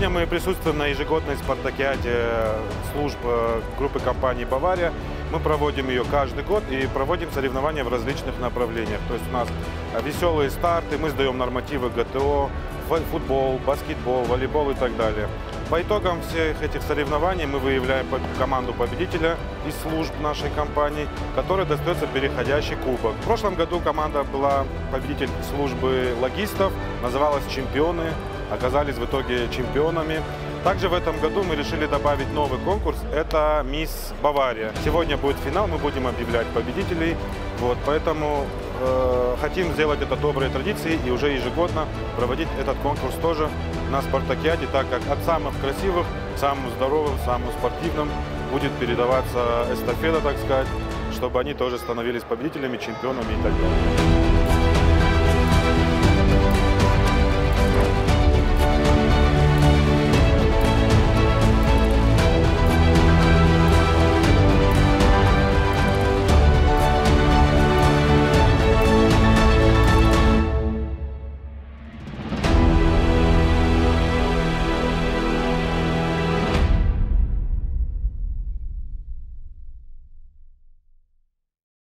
Сегодня мы присутствуем на ежегодной спартакиаде служб э, группы компаний «Бавария». Мы проводим ее каждый год и проводим соревнования в различных направлениях. То есть у нас э, веселые старты, мы сдаем нормативы ГТО, фу- футбол, баскетбол, волейбол и так далее. По итогам всех этих соревнований мы выявляем команду победителя из служб нашей компании, которой достается переходящий кубок. В прошлом году команда была победитель службы логистов, называлась «Чемпионы», оказались в итоге чемпионами. Также в этом году мы решили добавить новый конкурс, это «Мисс Бавария». Сегодня будет финал, мы будем объявлять победителей, вот, поэтому э, хотим сделать это доброй традицией и уже ежегодно проводить этот конкурс тоже на Спартакиаде, так как от самых красивых самым здоровым, самым спортивным будет передаваться эстафета, так сказать, чтобы они тоже становились победителями, чемпионами и так далее.